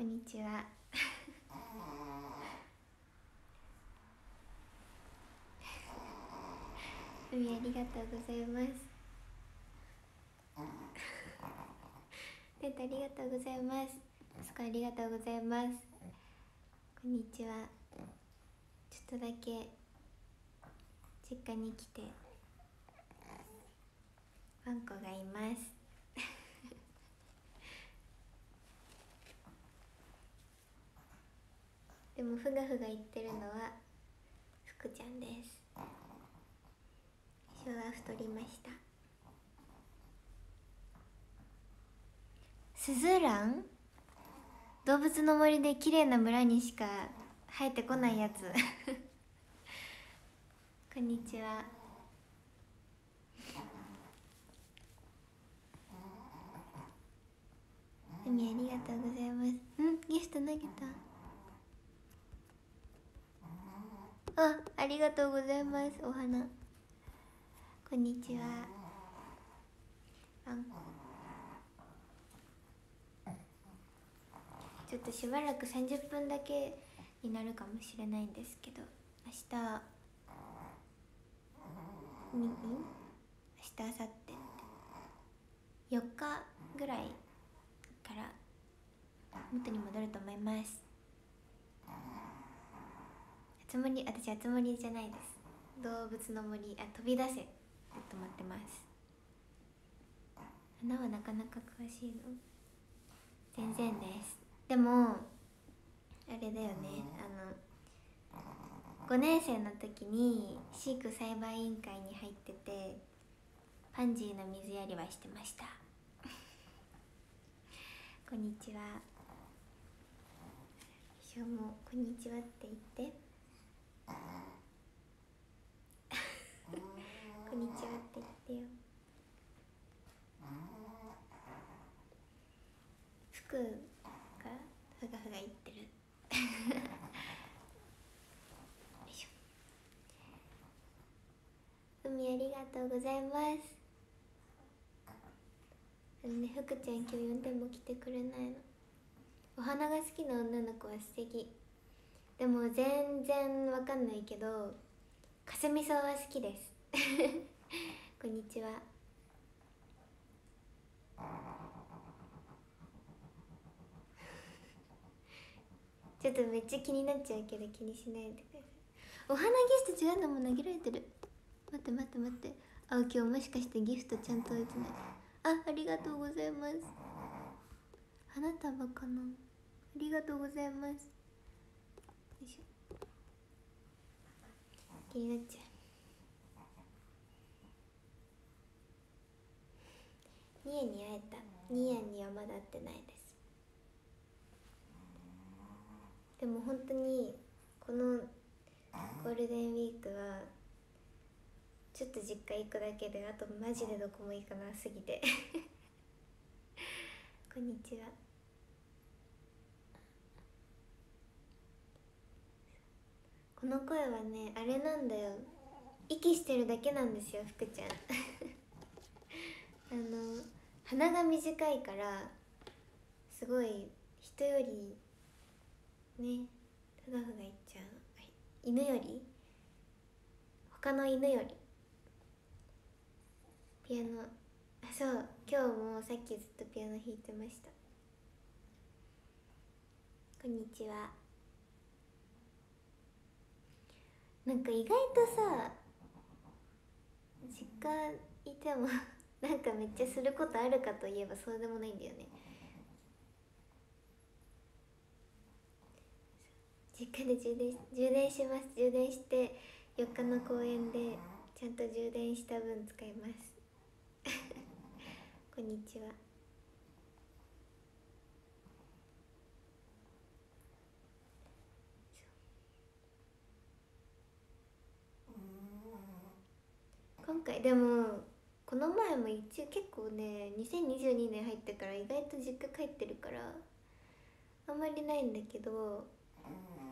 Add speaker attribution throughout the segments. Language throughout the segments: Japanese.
Speaker 1: こんにちは。海ありがとうございます。テントありがとうございます。スコありがとうございます。こんにちは。ちょっとだけ実家に来てワンコがいます。でもふがふが言ってるのは福ちゃんです。今日は太りました。スズラン動物の森で綺麗な村にしか生えてこないやつ。こんにちは。海ありがとうございます。うんギフト投げた。あありがとうございます。お花。こんにちは。あん。ちょっとしばらく30分だけになるかもしれないんですけど明日。に明日明後日。4日ぐらいから元に戻ると思います。あつ森私あつ森じゃないです。動物の森あ飛び出せ。って止まってます。花はなかなか詳しいの？全然です。でもあれだよね。あの5年生の時に飼育栽培委員会に入っててパンジーの水やりはしてました。こんにちは。今日もこんにちはって言って。こんにちはって言ってよ。服がふがふが言ってる。よいしょ。海ありがとうございます。あのね福ちゃん今日呼んでも来てくれないの？お花が好きな女の子は素敵。でも全然わかんないけどかすみ草は好きです。こんにちは。ちょっとめっちゃ気になっちゃうけど気にしないでください。お花ギフト違うのも投げられてる。待って待って待って。あ今日もしかしてギフトちゃんと置いてない。あありがとうございます。花束かな。ありがとうございますよいしょ気になっちゃうニエに会えたニエにはまだ会ってないです。でも本当にこのゴールデンウィークはちょっと実家行くだけであとマジでどこも行かなすぎて。こんにちは。この声はねあれなんだよ。息してるだけなんですよ福ちゃん。あの鼻が短いからすごい人よりねふがふがいっちゃう。犬より？他の犬より？ピアノ。あそう。今日もさっきずっとピアノ弾いてました。こんにちは。なんか意外とさ実家いても なんかめっちゃすることあるかといえばそうでもないんだよね。実家で充電充電します。充電して4日の公演でちゃんと充電した分使います。こんにちは。今回でもこの前も一応結構ね2022年入ってから意外と実家帰ってるからあんまりないんだけど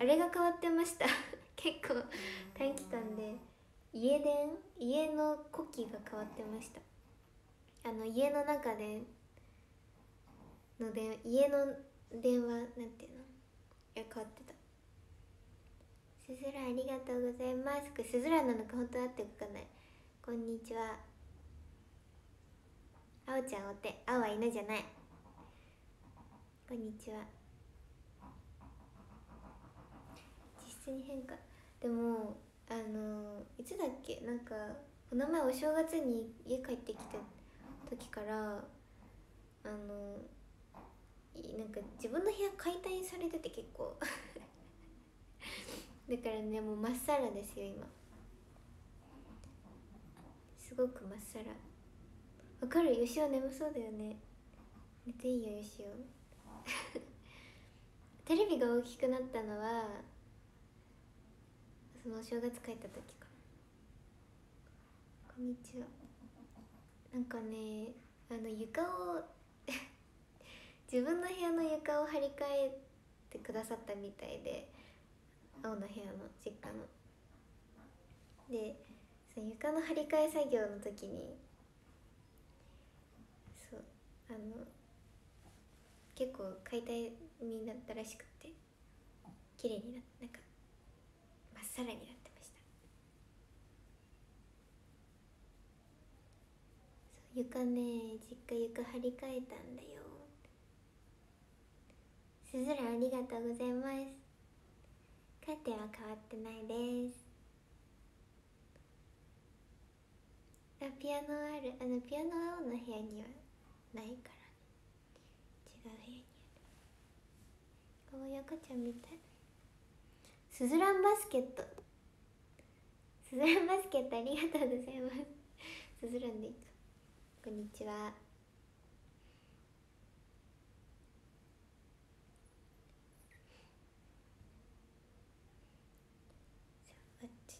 Speaker 1: あれが変わってました。結構短期間で。家電家の呼気が変わってました。あの家の中でので家の電話なんていうの？いや変わってた。すずらありがとうございます。これすずらなのか本当あってかかない。こんにちは。あおちゃんお手あおは犬じゃない。こんにちは。実質に変化。でもあのいつだっけ？なんかこの前お正月に家帰ってきた時からあのなんか自分の部屋解体されてて結構。だからねもうまっさらですよ今。ごくまっさら。わかる？よしお眠そうだよね。寝ていいよよしおテレビが大きくなったのはそのお正月帰った時か。こんにちは。なんかねあの床を 自分の部屋の床を張り替えてくださったみたいで青の部屋の実家の。でその床の張り替え作業の時にそうあの結構解体になったらしくて綺麗にななんかまっさらになってました。そう床ね実家床張り替えたんだよ。すずらありがとうございます。カーテンは変わってないです。あピアノあるあのピアノ青の部屋にはないから。違う部屋にある。おやかちゃんみたい。すずらんバスケット。すずらんバスケットありがとうございます。すずらんでいいかこんにちはあっち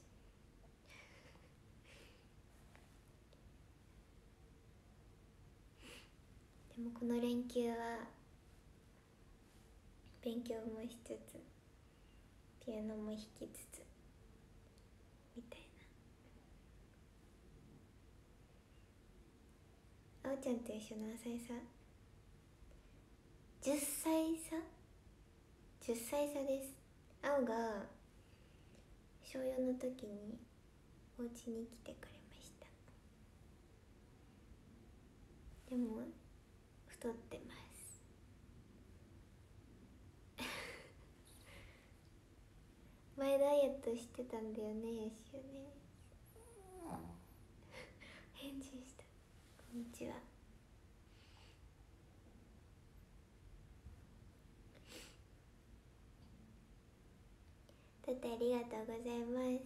Speaker 1: でもこの連休は勉強もしつつピアノも弾きつつみたいな。あおちゃんと一緒の浅井さん。10歳差10歳差です。青が小4の時にお家に来てくれました。でも太ってます。前ダイエットしてたんだよねよしよね。返事した。こんにちは。だってありがとうございます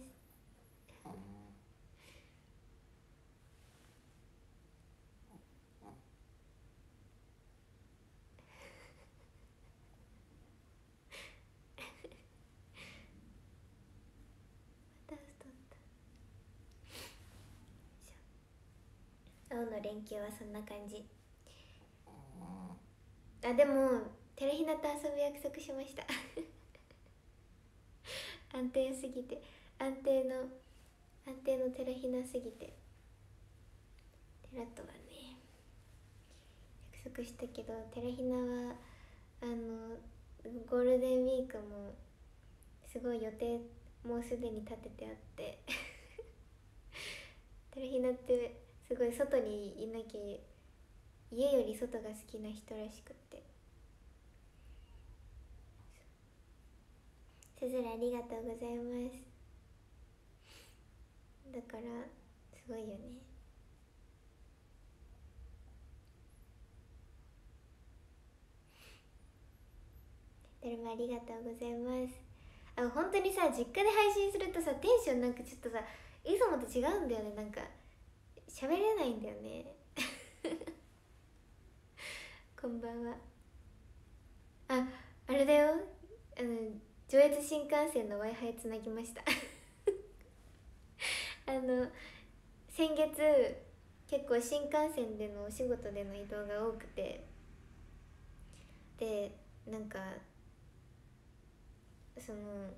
Speaker 1: また太った青の連休はそんな感じ。あでもテレヒナと遊ぶ約束しました。安定すぎて。安定の安定のテラヒナすぎて。テラとはね約束したけどテラヒナはあのゴールデンウィークもすごい予定もうすでに立ててあって。テラヒナってすごい外にいなきゃ家より外が好きな人らしくって。すずらありがとうございます。だからすごいよね。どれもありがとうございます。あ本当にさ実家で配信するとさテンションなんかちょっとさいつもと違うんだよねなんか。喋れないんだよね。こんばんは。ああれだよ。あの上越新幹線の w i f i つなぎました。あの先月結構新幹線でのお仕事での移動が多くて。でなんかその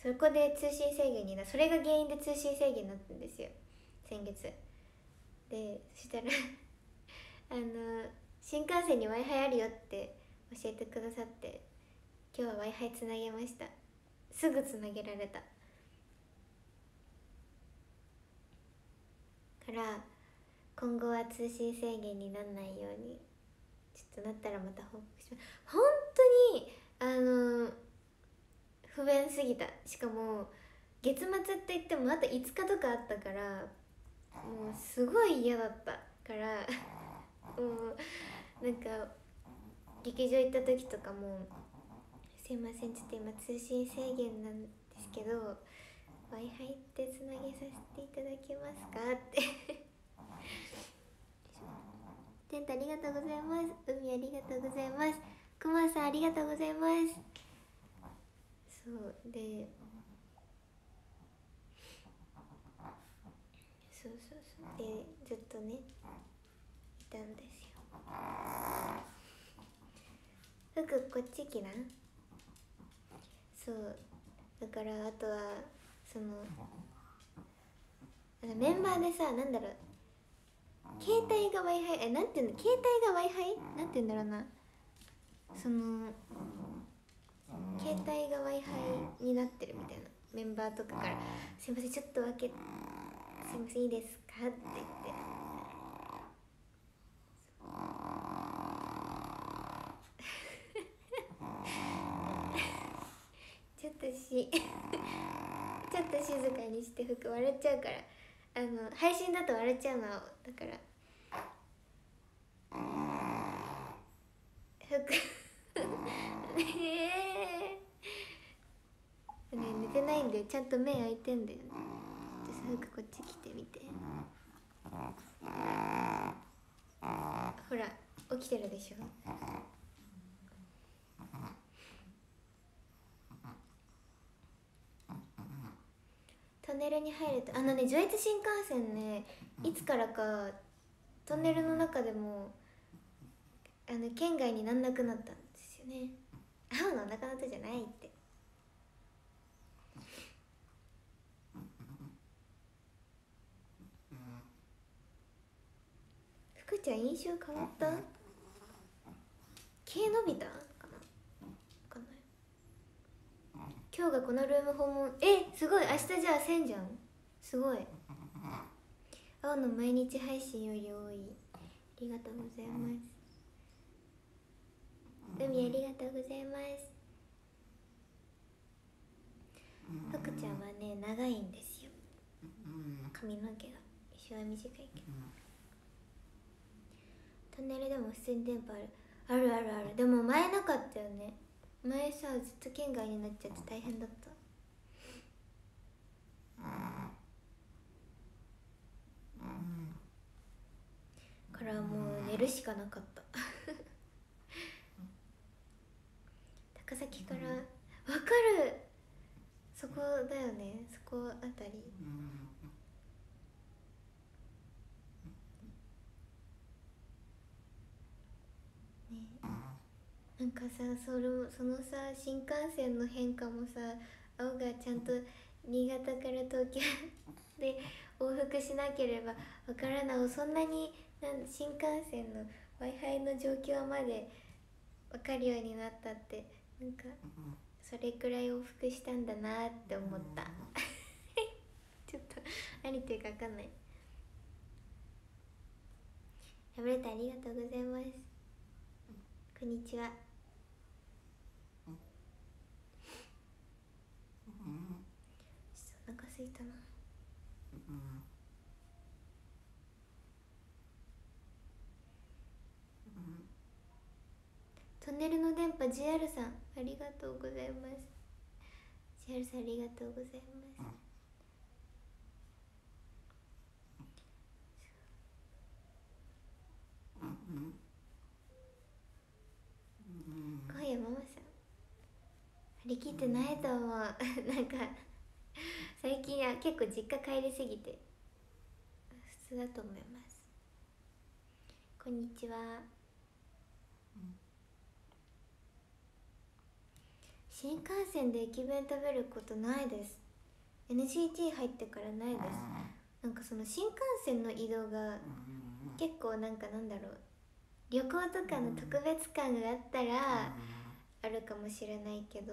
Speaker 1: そこで通信制限になそれが原因で通信制限になったんですよ。先月。でそしたら あの新幹線に w i f i あるよって教えてくださって今日は w i f i つなげました。すぐつなげられた。から今後は通信制限にならないようにちょっとなったらまた報告します。本当にあの不便すぎた。しかも月末って言ってもあと5日とかあったからもうすごい嫌だったからもうなんか劇場行った時とかも「すいませんちょっと今通信制限なんですけど w i f i ってつなげさせていただけますか?」って。テントありがとうございます。海ありがとうございます。くまさんありがとうございます。そう。でそうそうそうでずっとねいたんですよ。服こっち来な。そう。だからあとはそのメンバーでさなんだろう。携帯が w i f i えなんていうの？携帯が w i f i なんていうんだろうな。その携帯が w i f i になってるみたいな。メンバーとかから「すいませんちょっと分けすいませんい。いですか?」って言ってちょっとしちょっと静かにして服割れちゃうから。あの配信だと割れちゃうのだから服ねえね寝てないんだよ。ちゃんと目開いてんだよね。じゃあ服こっち来てみて。ほら起きてるでしょ。トンネルに入るとあのね上越新幹線ねいつからかトンネルの中でもあの県外になんなくなったんですよね。会うのなかなかじゃないって。福ちゃん印象変わった？毛伸びたかな？わかんない。今日がこのルーム訪問。えすごい。明日じゃあ1000じゃん。すごい。青の毎日配信より多い。ありがとうございます。海ありがとうございます。福ちゃんはね長いんですよ。髪の毛が。一緒は短いけどトンネルでも普通に電波ある。あるあるある。でも前なかったよね。前さずっと県外になっちゃって大変だった。からもう寝るしかなかった高崎からわかるそこだよねそこあたりねんかさそのそのさ新幹線の変化もさ青がちゃんと新潟から東京 で往復しなければわからない。そんなになん新幹線の w i f i の状況まで分かるようになったってなんかそれくらい往復したんだなって思った。ちょっと何言ってるか分かんない。ラブレターありがとうございます。こんにちはちょっとお腹すいたなトンネルの電波 JR さんありがとうございます。JR さんありがとうございます。今夜ママさん。張り切ってないと思うなん。か最近は結構実家帰りすぎて普通だと思います。こんにちは。新幹線で駅弁食べることないです。NGT 入ってからないです。なんかその新幹線の移動が結構なんかなんだろう。旅行とかの特別感があったらあるかもしれないけど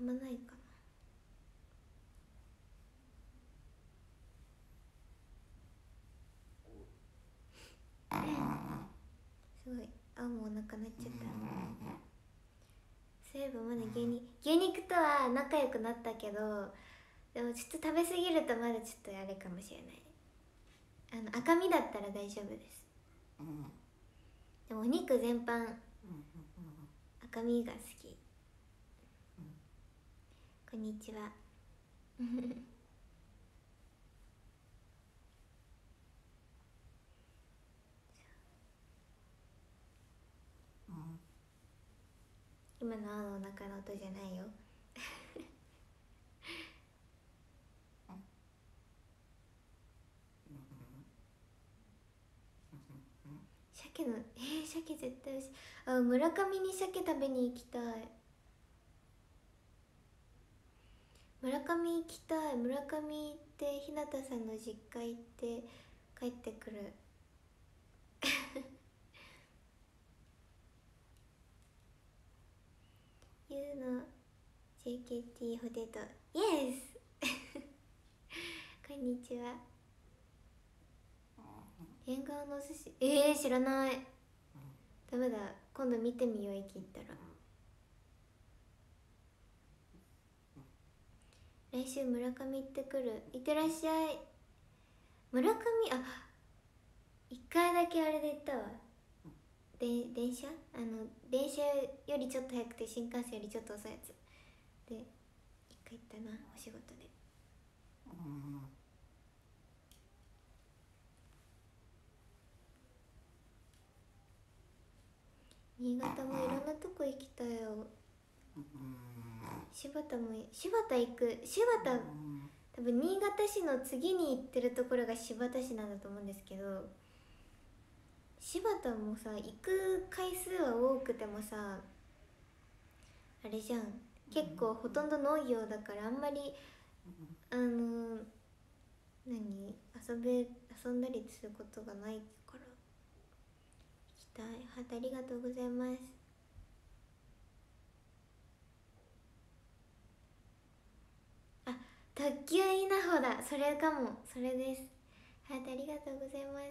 Speaker 1: あんまないかな。すごいあもうお腹鳴っちゃった。そういえばまだ牛肉牛肉とは仲良くなったけどでもちょっと食べ過ぎるとまだちょっとあれかもしれない。あの赤身だったら大丈夫です。でもお肉全般赤身が好きこんにちは。今の青のお腹の音じゃないよ。鮭のえー、鮭絶対あ村上に鮭食べに行きたい村上行きたい。村上行って日向さんの実家行って帰ってくる。ゆうの JKT ホテト。イエス！こんにちは。縁側のお寿司。えー、知らない。ダメだ。今度見てみよう駅行ったら来週村上行ってくる。行ってらっしゃい。村上？あ一回だけあれで行ったわ。で電車？あの電車よりちょっと早くて新幹線よりちょっと遅いやつ。で一回行ったなお仕事で。新潟もいろんなとこ行きたいよ柴田も柴田行く柴田多分新潟市の次に行ってるところが新発田市なんだと思うんですけど柴田もさ行く回数は多くてもさあれじゃん。結構ほとんど農業だからあんまりあの何遊べ遊んだりすることがないから。行きたいハートありがとうございます。あ特急稲穂だ。それかも。それです。ハートありがとうございます。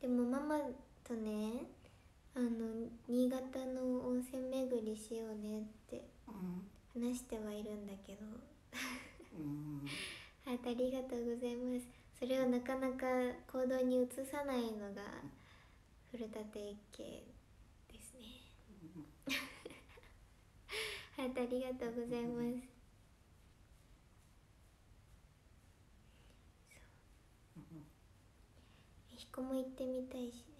Speaker 1: でもママとねあの新潟の温泉巡りしようねって話してはいるんだけど。ハートありがとうございます。それをなかなか行動に移さないのが古舘一家ですねハートありがとうございます。彦も行ってみたいしね。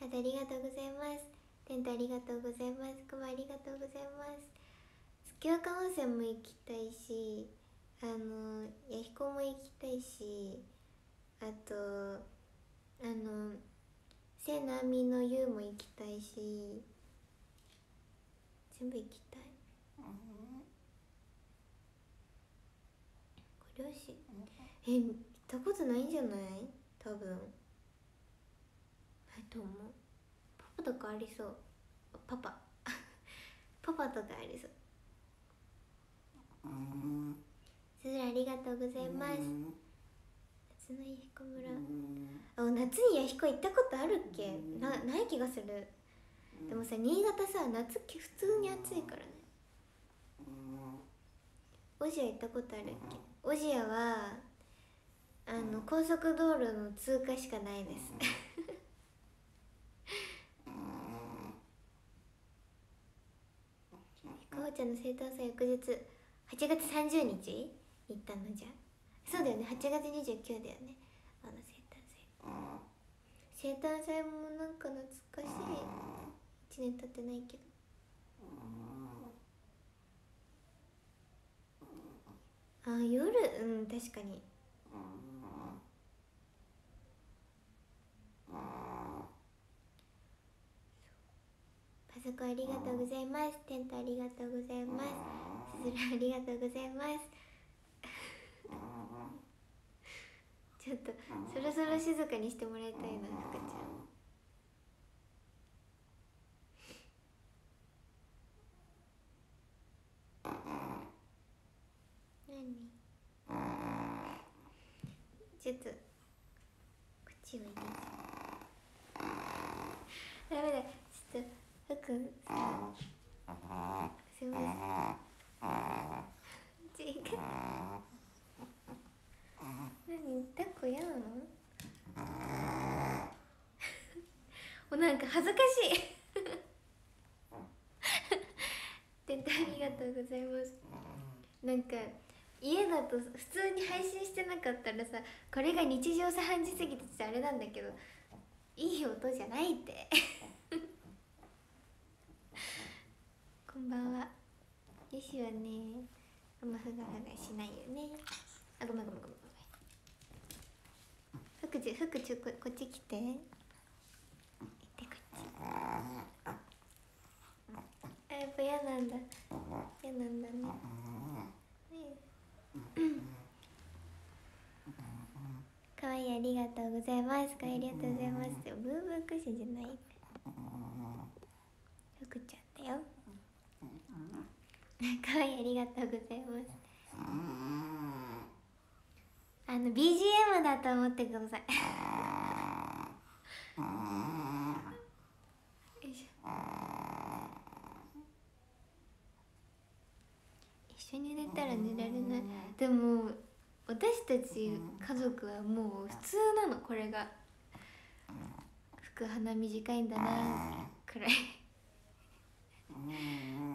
Speaker 1: ハートありがとうございます。テントありがとうございます。クマありがとうございます。月若温泉も行きたいしあの弥彦も行きたいしあとあの瀬波の湯も行きたいし全部行きたい。ご両親。え行ったことないんじゃない？多分。ないと思う。パパとかありそう。パパ。パパとかありそう。すずらありがとうございます夏の弥彦村。あ夏に弥彦行ったことあるっけ？なない気がする。でもさ新潟さ夏普通に暑いからね。オジア行ったことあるっけ？オジアはあの高速道路の通過しかないです。かほちゃんの生誕祭翌日8月30日？行ったのじゃそうだよね。8月29だよね。あの生誕祭。生誕祭もなんか懐かしい。1年経ってないけど。あ夜？うん確かに。パズさこありがとうございます。テントありがとうございます。すずらありがとうございます。ちょっとそろそろ静かにしてもらいたいな福ちゃん。何？ちょっとこっちはいいダメだちょっと服さすみません違う何抱っこ嫌なのもうなんか恥ずかしい。でありがとうございます。なんか家だと普通に配信してなかったらさこれが日常茶飯事すぎててあれなんだけどいい音じゃないって。こんばんは。よしはねあんまふがふがしないよね。あごめんごめんごめん福ち福ちここっち来て。行ってこっち。あやっぱ嫌なんだ。嫌なんだね。ねかわいいありがとうございます。かわいいありがとうございますブーブークッションじゃない。福ちゃんだよ。かわいいありがとうございますあの BGM だと思ってください。よいしょ。一緒に寝たら寝られない。でも私たち家族はもう普通なの。これが。服鼻短いんだな。くらい。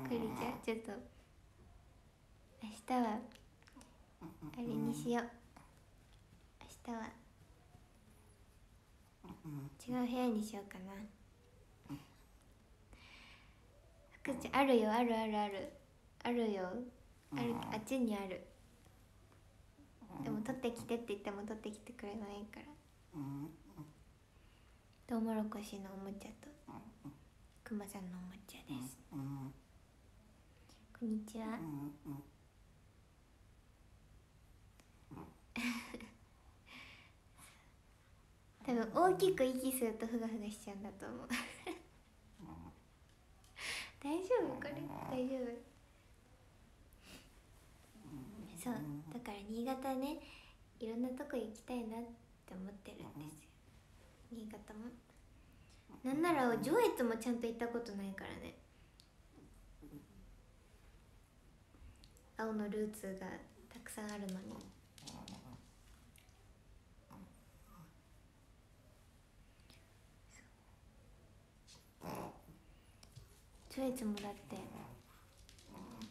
Speaker 1: クリちゃんちょっと明日はあれにしよう。日は。違う部屋にしようかな。福ちゃんあるよあるあるある。あるよ。あるあっちにある。でも取ってきてって言っても取ってきてくれないから。トウモロコシのおもちゃと。くまさんのおもちゃです。こんにちは多分大きく息するとふがふがしちゃうんだと思う。大丈夫これ大丈夫。そう。だから新潟ねいろんなとこ行きたいなって思ってるんですよ。新潟も。なんなら上越もちゃんと行ったことないからね。青のルーツがたくさんあるのに上越もだって。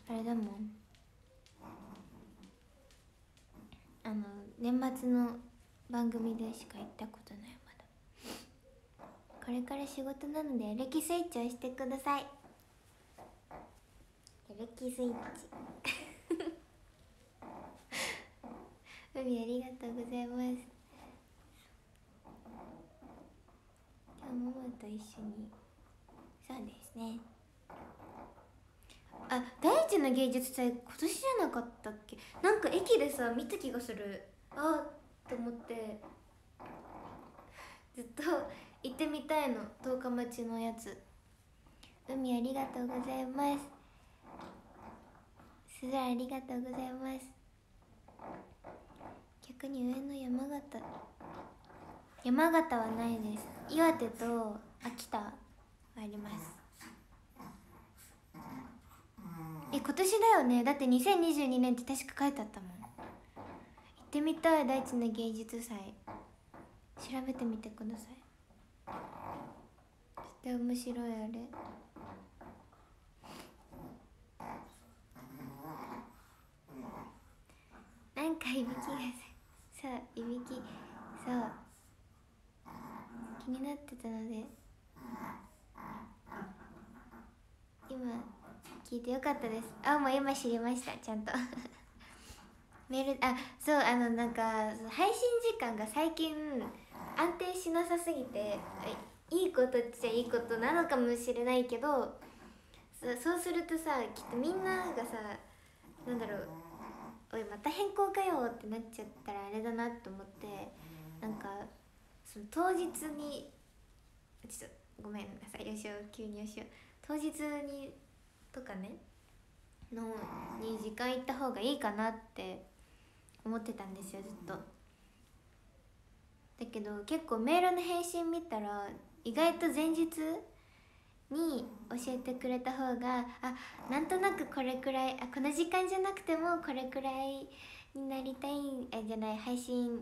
Speaker 1: あれだもん。あの年末の番組でしか行ったことないまだ。これから仕事なのでエレキスイッチを押してください。エレキスイッチ。海ありがとうございます。今日もママと一緒に。そうですね。あ大地の芸術祭今年じゃなかったっけ？なんか駅でさ見た気がする。あっと思って。ずっと 行ってみたいの。十日町のやつ。海ありがとうございます。すずありがとうございます。逆に上の山形。山形はないです。岩手と秋田あります。え今年だよね。だって2022年って確か書いてあったもん。行ってみたい大地の芸術祭。調べてみてください。絶対面白いあれ。なんかいびきがさそういびき。そう。気になってたので。今聞いてよかったです。あもう今知りましたちゃんと。メールあそうあのなんか配信時間が最近安定しなさすぎていいことっちゃいいことなのかもしれないけどそうするとさきっとみんながさなんだろうおいまた変更かよってなっちゃったらあれだなと思ってなんかその当日にちょっとごめんなさいよしお急によしお当日にとかねのに時間行った方がいいかなって思ってたんですよずっと。だけど結構メールの返信見たら意外と前日に教えてくれた方があなんとなくこれくらいあこの時間じゃなくてもこれくらいになりたいあじゃない配信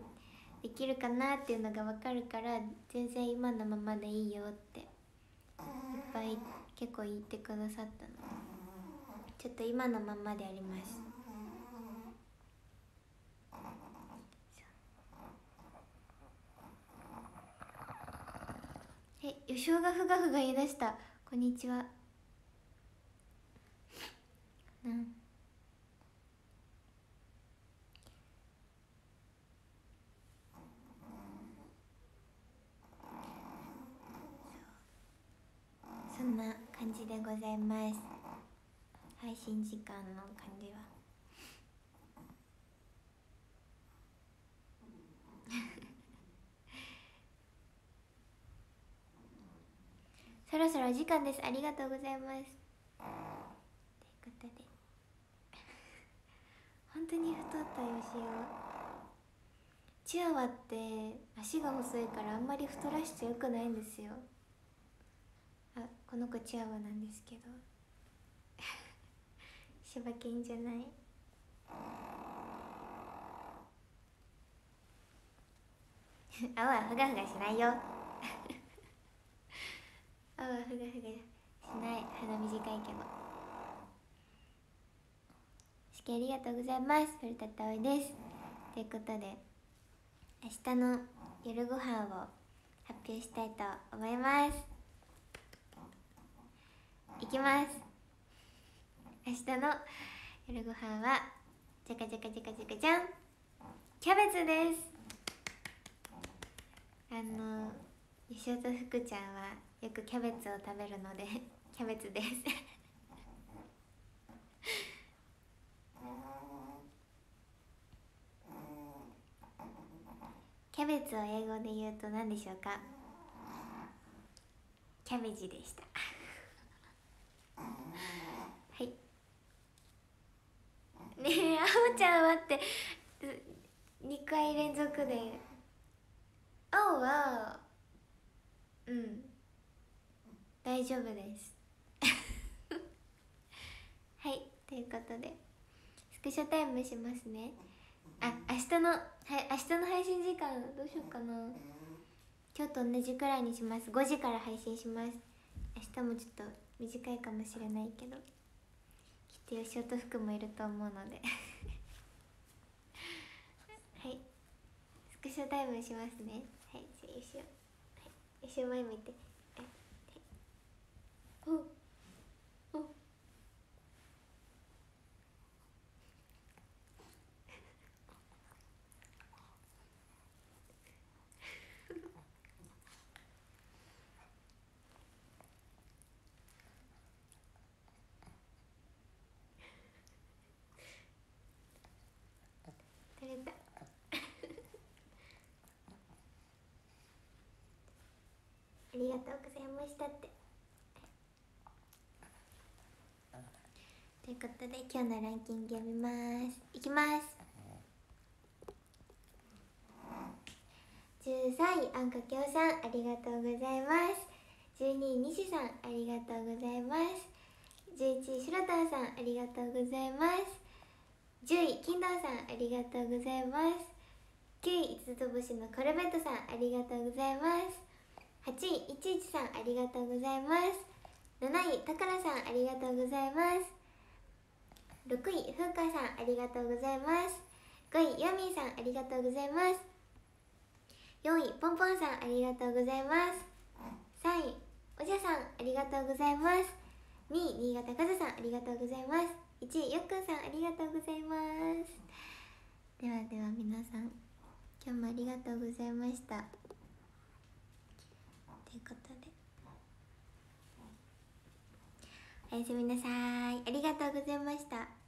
Speaker 1: できるかなっていうのが分かるから全然今のままでいいよっていっぱい結構言ってくださったの。ちょっと今のままでやります。え、予想がふがふが言い出した。こんにちは。なん？そんな感じでございます。配信時間の感じは。そろそろお時間です。ありがとうございます。ということで。本当に太ったよしおチワワって足が細いからあんまり太らしちゃよくないんですよ。あこの子チワワなんですけど。柴犬じゃない。あわふがふがしないよ。あわふがふがしない。鼻短いけど。しきありがとうございます。古田葵です。ということで明日の夜ご飯を発表したいと思います。いきます。明日の夜ご飯はじゃかじゃかじゃかじゃかじゃんキャベツです。あの吉尾と福ちゃんはよくキャベツを食べるので キャベツです。キャベツを英語で言うと何でしょうか？キャベジでした。ねえあおちゃん待って。2回連続で。青はうん。大丈夫です。はいということで。スクショタイムしますね。あ明日のは明日の配信時間どうしようかな。今日と同じくらいにします。5時から配信します。明日もちょっと短いかもしれないけど。きっと吉尾と服もいると思うので。はい。スクショタイムしますね。はい。じゃあ吉尾はい。吉尾前向いて。はい。おりがとうございましたって。ということで今日のランキング読みます。いきます。13位あんかけおさんありがとうございます。12位西さんありがとうございます。11位白田さんありがとうございます。10位金堂さんありがとうございます。9位五つ星のコルベットさんありがとうございます。8位いちいちさんありがとうございます。7位たからさんありがとうございます。6位ふうかさんありがとうございます。5位よみーさんありがとうございます。4位ぽんぽんさんありがとうございます。3位おじゃさんありがとうございます。2位新潟かずさんありがとうございます。1位よっくんさんありがとうございます。ではでは皆さん今日もありがとうございました。ということで。おやすみなさい。ありがとうございました。